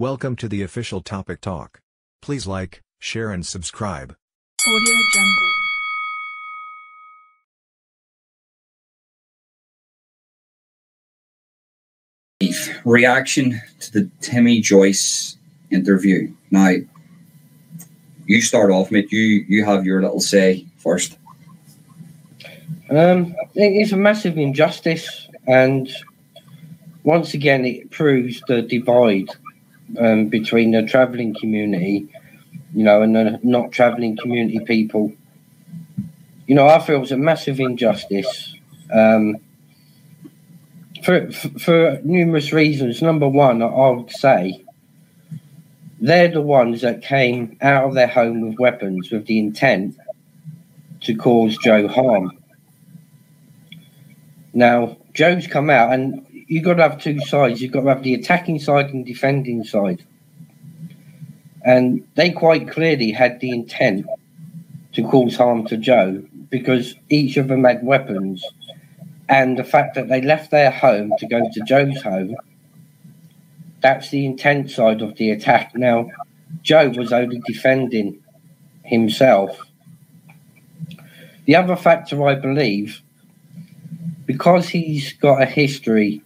Welcome to the official Topic Talk. Please like, share, and subscribe. Audio Jungle. reaction to the Timmy Joyce interview. Now, you start off, mate. You you have your little say first. Um, it's a massive injustice, and once again, it proves the divide um, between the travelling community, you know, and the not travelling community people. You know, I feel it's a massive injustice. Um, for, for numerous reasons. Number one, I would say they're the ones that came out of their home with weapons with the intent to cause Joe harm. Now, Joe's come out, and you've got to have two sides. You've got to have the attacking side and defending side. And they quite clearly had the intent to cause harm to Joe because each of them had weapons and the fact that they left their home to go to Joe's home, that's the intent side of the attack. Now, Joe was only defending himself. The other factor, I believe, because he's got a history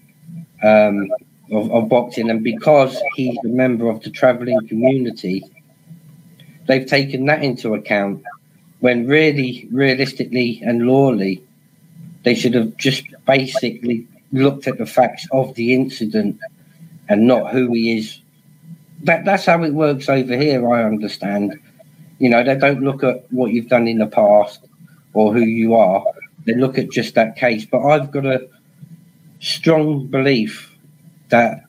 um, of, of boxing and because he's a member of the travelling community, they've taken that into account when really, realistically, and lawfully, they should have just basically looked at the facts of the incident and not who he is. That that's how it works over here. I understand. You know, they don't look at what you've done in the past or who you are. They look at just that case. But I've got a strong belief that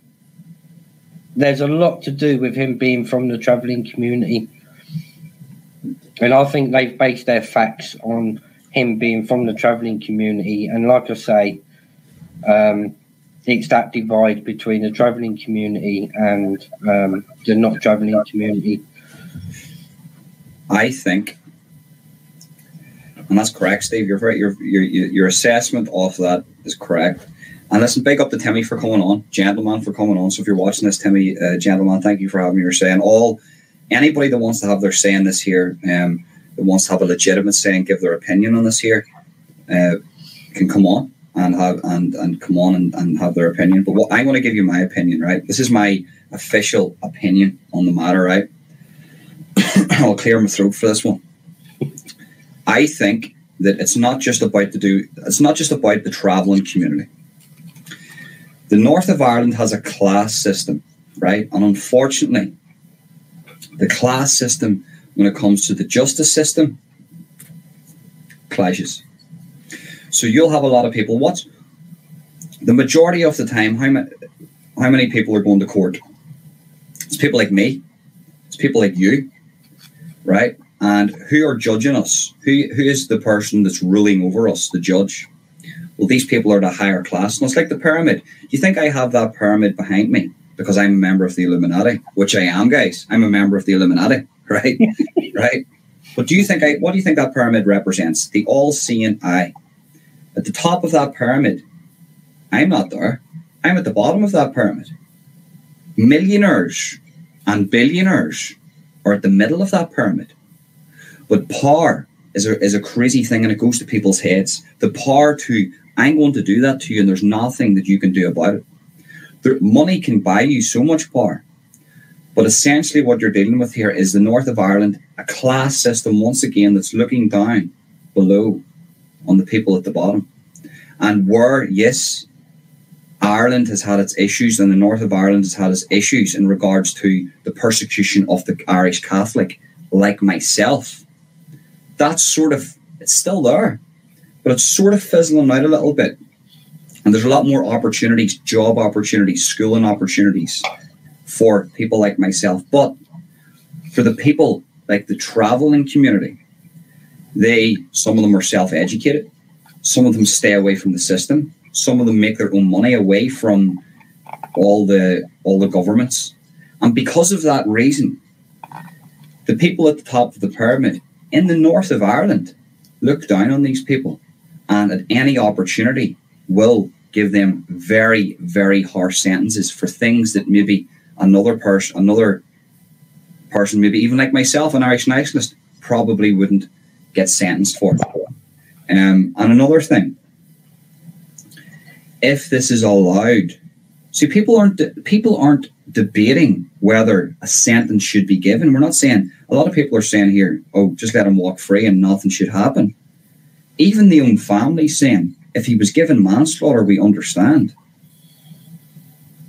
there's a lot to do with him being from the travelling community. And I think they've based their facts on him being from the travelling community. And like I say, um, it's that divide between the travelling community and um, the not travelling community. I think, and that's correct, Steve. You're right. Your your your assessment of that is correct. And listen, big up to Timmy for coming on, gentleman for coming on. So if you're watching this, Timmy, uh, gentleman, thank you for having your say. And all anybody that wants to have their say in this here, um, that wants to have a legitimate say and give their opinion on this here uh, can come on and have and and come on and, and have their opinion. But what I'm going to give you my opinion, right? This is my official opinion on the matter, right? I'll clear my throat for this one. I think that it's not just about to do it's not just about the travelling community. The north of Ireland has a class system, right? And unfortunately, the class system when it comes to the justice system clashes. So you'll have a lot of people. What the majority of the time, how many how many people are going to court? It's people like me. It's people like you, right? And who are judging us? Who who is the person that's ruling over us? The judge. Well, these people are the higher class, and it's like the pyramid. Do You think I have that pyramid behind me because I'm a member of the Illuminati, which I am, guys. I'm a member of the Illuminati. right? right? But do you think I, what do you think that pyramid represents? The all-seeing eye. At the top of that pyramid, I'm not there. I'm at the bottom of that pyramid. Millionaires and billionaires are at the middle of that pyramid. But power is a, is a crazy thing and it goes to people's heads. The power to, I'm going to do that to you and there's nothing that you can do about it. The, money can buy you so much power but essentially, what you're dealing with here is the north of Ireland, a class system once again that's looking down below on the people at the bottom. And where, yes, Ireland has had its issues and the north of Ireland has had its issues in regards to the persecution of the Irish Catholic, like myself, that's sort of, it's still there, but it's sort of fizzling out a little bit. And there's a lot more opportunities, job opportunities, schooling opportunities for people like myself. But for the people like the traveling community, they some of them are self-educated, some of them stay away from the system, some of them make their own money away from all the all the governments. And because of that reason, the people at the top of the pyramid in the north of Ireland look down on these people and at any opportunity will give them very, very harsh sentences for things that maybe another person, another person, maybe even like myself, an Irish nationalist, probably wouldn't get sentenced for. Um, and another thing, if this is allowed, see, people aren't people aren't debating whether a sentence should be given. We're not saying a lot of people are saying here, oh, just let him walk free and nothing should happen. Even the own family saying, if he was given manslaughter, we understand.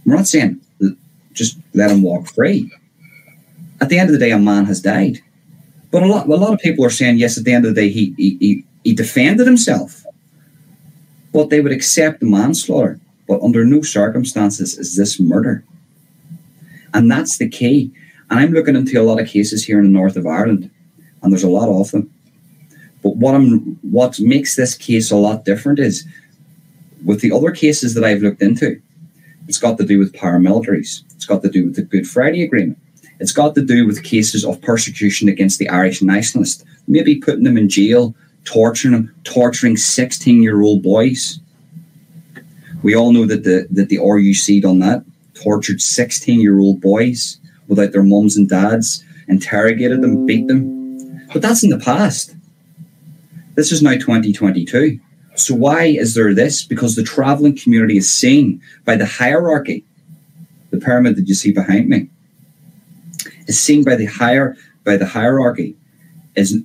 We're not saying just let him walk free. At the end of the day, a man has died. But a lot, a lot of people are saying, yes, at the end of the day, he, he, he, he defended himself. But they would accept the manslaughter. But under no circumstances is this murder. And that's the key. And I'm looking into a lot of cases here in the north of Ireland, and there's a lot of them. But what I'm what makes this case a lot different is with the other cases that I've looked into, it's got to do with paramilitaries. It's got to do with the Good Friday Agreement. It's got to do with cases of persecution against the Irish nationalists, maybe putting them in jail, torturing them, torturing 16 year old boys. We all know that the that the RUC done that, tortured 16 year old boys without their mums and dads, interrogated them, beat them. But that's in the past. This is now 2022. So why is there this? Because the traveling community is seen by the hierarchy, the pyramid that you see behind me, is seen by the higher by the hierarchy as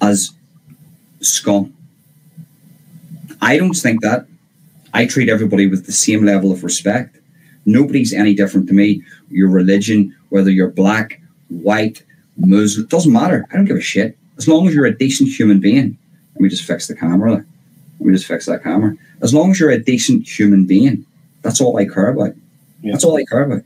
as scum. I don't think that. I treat everybody with the same level of respect. Nobody's any different to me. Your religion, whether you're black, white, Muslim, doesn't matter. I don't give a shit. As long as you're a decent human being. Let me just fix the camera there. Let me just fix that camera. As long as you're a decent human being, that's all I care about. Yeah. That's all I care about.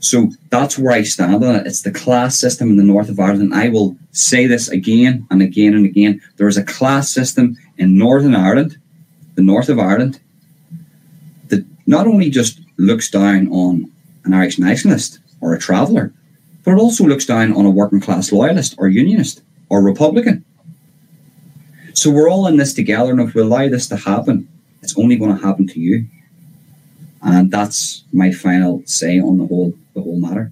So that's where I stand on it. It's the class system in the north of Ireland. I will say this again and again and again. There is a class system in Northern Ireland, the north of Ireland, that not only just looks down on an Irish nationalist or a traveller, but it also looks down on a working class loyalist or unionist or Republican. So we're all in this together, and if we allow this to happen, it's only going to happen to you. And that's my final say on the whole the whole matter.